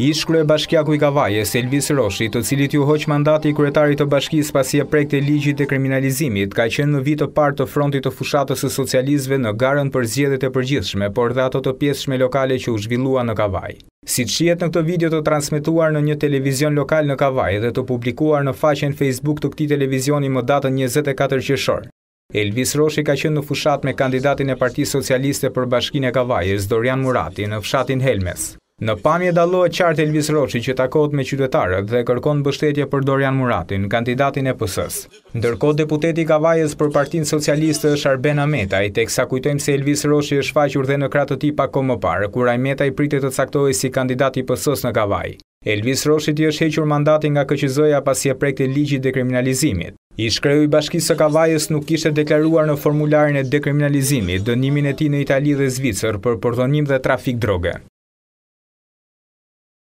Ish-kryebashkiaku i Kavajës, Elvis Roshi, të cilit iu hoq mandati i kryetarit të bashkisë pasi e prekte ligji i dekriminalizimit, ka qenë në vijë të parë të frontit të fushatës së socialistëve në garën për zgjedhjet e përgjithshme, por dhe ato të pjesshme lokale që u zhvilluan në Kavajë. Siç shihet në këtë video të transmetuar në një televizion lokal në Kavajë dhe të publikuar në faqen Facebook të këtij televizioni më datën njëzet e katër qershor, Elvis Roshi ka qenë në fushatë me kandidatin e Partisë Socialiste për Bashkinë e Kavajës, Dorian Murati, në fshatin Helmes. Në pamje dallohet qartë Elvis Roshi që takohet me qytetarët dhe kërkon mbështetje për Dorian Muratin, kandidatin e PS-së. Ndërkohë deputeti i Kavajës për Partinë Socialiste është Arben Ahmetaj, teksa kujtojmë se Elvis Roshi është shfaqur dhe në krah të tij pak kohë më parë, kur Ahmetaj pritej të caktohej si kandidat i PS-së në Kavajë. Elvis Roshit i është hequr mandati nga KQZ-ja pasi e prekte ligji i dekriminalizimit. Ish-kreu i Bashkisë së Kavajës nuk kishte deklaruar në formularin e dekriminalizimit dënimin e tij në Itali dhe Zvicër për përdhunim dhe trafik droge.